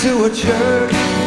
to a church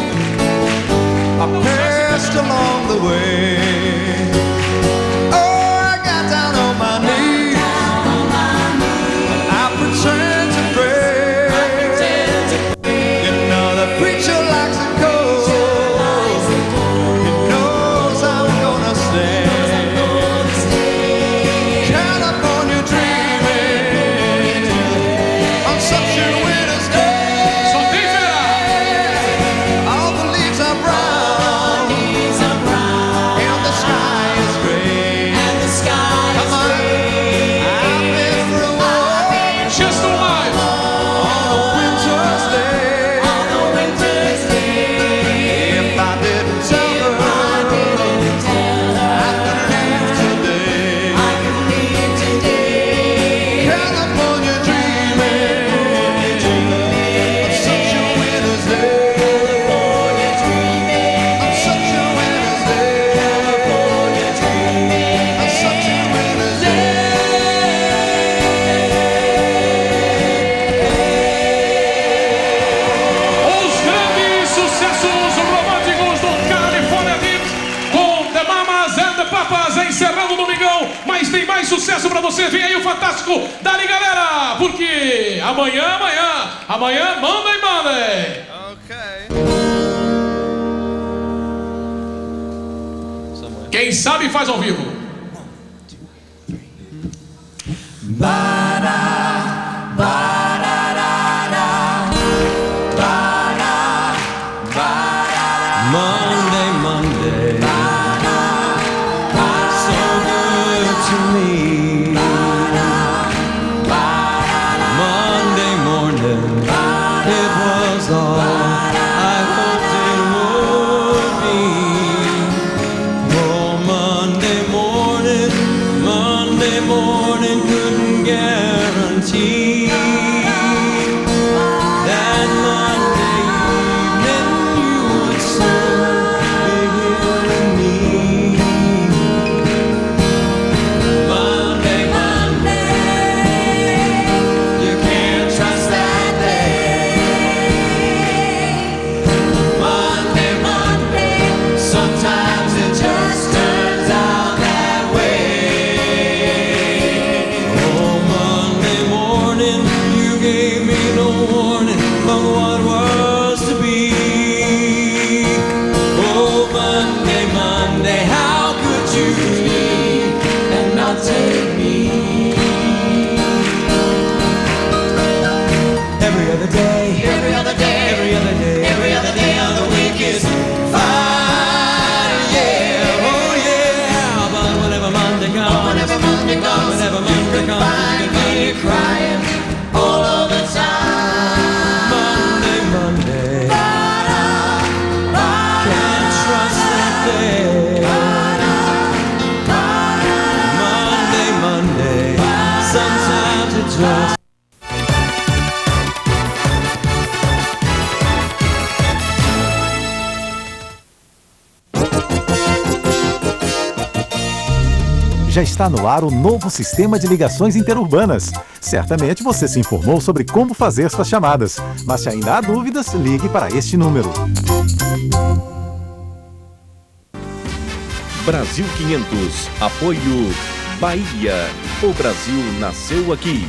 sucesso pra você. Vem aí o Fantástico. Dali, galera. Porque amanhã, amanhã, amanhã, manda e manda! Ok. Quem sabe faz ao vivo. One, two, three. Bará, bará. Monday, Monday. Ba -da, ba -da. So good to me. gave me no warning of what was to be. Oh, Monday, Monday, how could you leave and not take? já está no ar o novo sistema de ligações interurbanas. Certamente você se informou sobre como fazer suas chamadas, mas se ainda há dúvidas, ligue para este número. Brasil 500, apoio Bahia. O Brasil nasceu aqui.